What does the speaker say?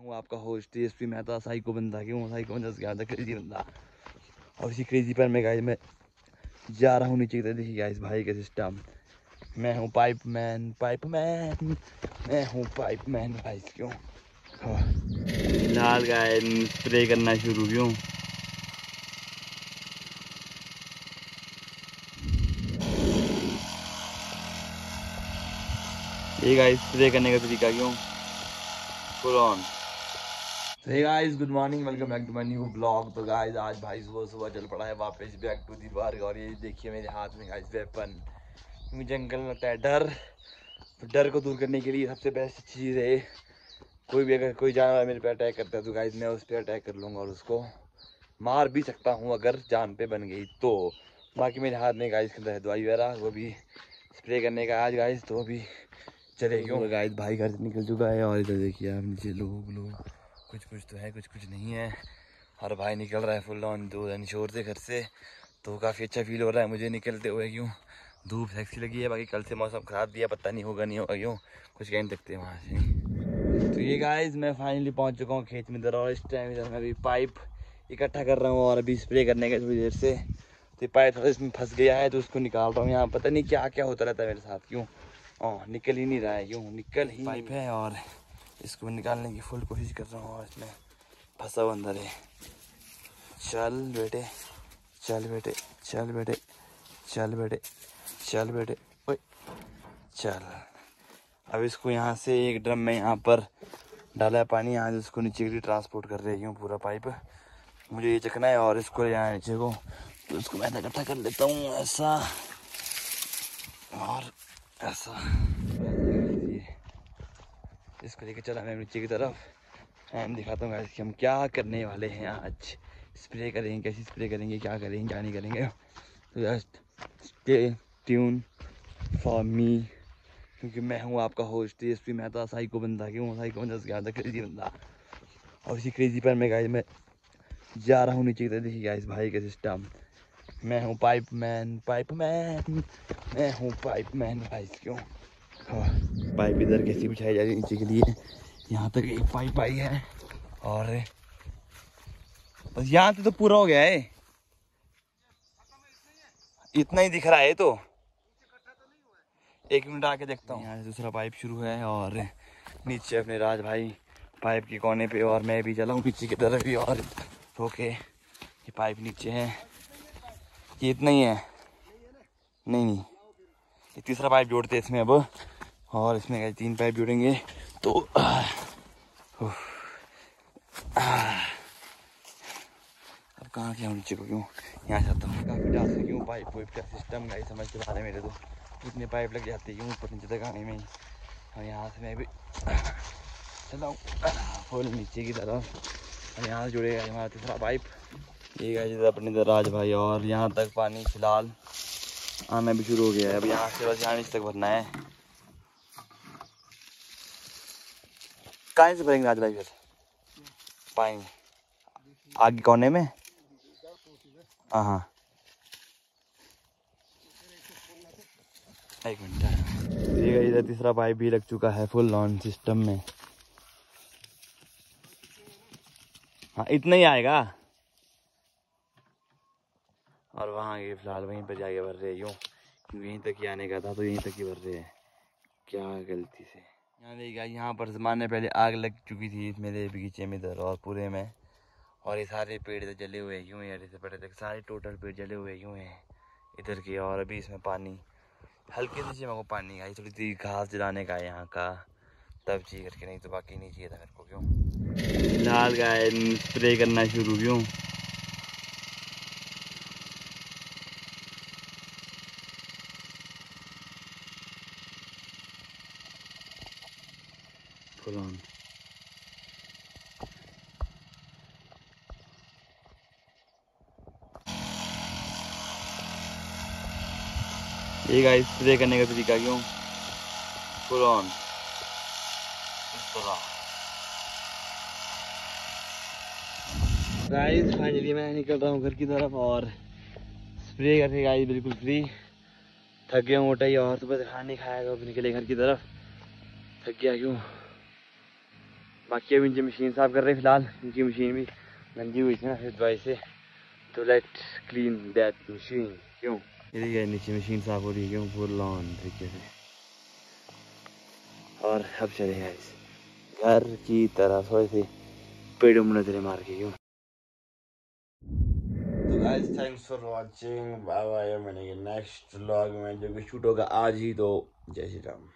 हूँ, आपका host S मैं तो साइको बंदा, क्यों साइको बंदा क्या था क्रेजी बंदा। और इसी क्रेजी पर मैं गाइस मैं जा रहा हूँ नीचे की देखिए गाइस भाई का सिस्टम मैं हूँ पाइप मैन पाइप मैन मैं हूँ पाइप मैन गाइस क्यों? हाँ। फ़िलहाल गाय स्प्रे करना शुरू क्यों? ये गाइस स्प्रे करने का तरीका क्यों? Full on hey guys good morning welcome back to my new blog तो गाइस आज भाई सुबह सुबह चल पड़ा है वापस बैक टू दी बार और ये देखिए मेरे हाथ में गाइस वेपन मुझे अंकल लगता है डर तो डर को दूर करने के लिए सबसे बेस्ट चीज़ है कोई भी अगर कोई जानवर मेरे पे अटैक करता है तो गाइस मैं उस पर अटैक कर लूँगा और उसको मार भी सकता हूँ अगर जान पे बन गई तो। बाकी मेरे हाथ में गाइस के अंदर है दवाई वगैरह वो भी स्प्रे करने का आज गाइस तो भी चले क्यों गाइस भाई घर से निकल चुका है और इधर देखिए आप नीचे लोग लोग। कुछ कुछ तो है कुछ कुछ नहीं है। और भाई निकल रहा है फुल ऑन दो दिन शोर से घर से। तो काफ़ी अच्छा फील हो रहा है मुझे निकलते हुए क्यों? धूप सेक्सी लगी है बाकी कल से मौसम ख़राब दिया पता नहीं होगा नहीं होगा क्यों। कुछ कह नहीं सकते वहाँ से। तो ये गाइस मैं फाइनली पहुँच चुका हूँ खेत में इधर और इस टाइम इधर मैं अभी पाइप इकट्ठा कर रहा हूँ और अभी स्प्रे करने के थोड़ी देर से। तो पाइप थोड़ा इसमें फंस गया है तो उसको निकाल रहा हूँ यहाँ। पता नहीं क्या क्या होता रहता है मेरे साथ क्यों? ओ, निकल ही नहीं रहा है क्यों? निकल ही पाइप है और इसको निकालने की फुल कोशिश कर रहा हूँ और इसमें फंसा हुआ अंदर है। चल बेटे चल बेटे चल बेटे चल बेटे चल बेटे, ओए, चल। अब इसको यहाँ से एक ड्रम में यहाँ पर डाला है पानी, यहाँ इसको नीचे के लिए ट्रांसपोर्ट कर रही हूँ पूरा पाइप। मुझे ये चकना है और इसको यहाँ नीचे को। तो इसको मैं इकट्ठा कर लेता हूँ ऐसा। और ऐसा। इसको लेके चला मैं नीचे की तरफ़। एंड दिखाता हूँ कि हम क्या करने वाले हैं आज। स्प्रे करेंगे, कैसे स्प्रे करेंगे, क्या करेंगे, क्या नहीं करेंगे। तो just stay tune for me क्योंकि मैं हूँ आपका होस्ट एस पी मैं तो साइको बंदा, क्यों? साइको बंदा क्या था क्रेजी बंदा। और इसी क्रेजी पर मैं गाइस मैं जा रहा हूँ नीचे की तरफ़। देखिए गाइस भाई का सिस्टम मैं हूँ पाइप मैन पाइप मैन मैं हूँ पाइप मैन गाइस क्यों? पाइप हाँ, इधर कैसी बिछाई जा रही नीचे के लिए। यहाँ तक एक पाइप आई है और बस यहाँ तो पूरा हो गया है। इतना ही दिख रहा है तो। एक मिनट आके देखता हूँ। यहाँ से दूसरा पाइप शुरू है और नीचे अपने राज भाई पाइप के कोने पे और मैं भी चला हूँ पीछे की तरफ़ भी और रोके ये पाइप नीचे है। ये इतना ही है। नहीं नहीं। ये तीसरा पाइप जोड़ते हैं इसमें अब। और इसमें गए तीन पाइप जुड़ेंगे। तो अब कहाँ क्या नीचे को? क्यों? यहाँ जाता हूँ। काफ़ी डांस है क्यों पाइप वाइप का सिस्टम गाई समझ के बारे मेरे तो। इतने पाइप लग जाते हैं ऊपर नीचे तक आने में? और यहाँ से मैं भी चला फुल नीचे की तरफ़। और यहाँ से जुड़ेगा हमारा तीसरा पाइप ये गाइस अपने इधर राज भाई और यहाँ तक पानी फ़िलहाल। आना भी शुरू हो गया है। अब यहाँ से बस यहाँ नीचे तक भरना है। कहाँ से भरेंगे राज भाई फिर? पानी आगे कोने में? हाँ हाँ। एक मिनट। ये इधर तीसरा पाइप भी लग चुका है फुल लॉन सिस्टम में। हाँ इतना ही आएगा। और वहाँ ये फ़िलहाल वहीं पर जाके भर रहे यूँ। यहीं तक ही आने का था तो यहीं तक ही भर रहे हैं। क्या गलती से। यहाँ देखिए यहाँ पर ज़माने पहले आग लग चुकी थी मेरे बगीचे में इधर और पूरे में। और ये सारे पेड़ इधर जले हुए यूँ हैं से पड़े तक सारे टोटल पेड़ जले हुए यूँ हैं इधर के और अभी इसमें पानी, हल्के से मेरे को पानी आई थोड़ी सी घास जलाने का यहाँ का, तब चाहिए करके, नहीं तो बाकी नहीं चाहिए था मेरे को, क्यों? फ़िलहाल गाय स्प्रे करना शुरू, क्यों? Full on. ये गाइस स्प्रे करने का तरीका क्यों? फुल ऑन इस तरह गाइस फाइनली मैं निकल रहा हूँ घर की तरफ़ और स्प्रे करके गाइस बिल्कुल फ्री थक गया मोटा ही और सुबह खाना नहीं खाया तो निकले घर की तरफ़. थक गया क्यों? बाकी अभी इनकी मशीन साफ़ कर रहे हैं फ़िलहाल इनकी मशीन भी गंदी हुई थी ना फिर दवाई से। तो लेट क्लीन दैट मशीन क्यों? ये नीचे मशीन साफ़ हो रही है क्यों? फुल लॉन तरीके से। और अब चले हैं घर की तरह थोड़े से पेड़ों में नज़रें मार के क्यों? तो guys thanks for watching bye bye मैंने नेक्स्ट व्लॉग में जो कि शूट होगा आज ही तो जय श्री राम।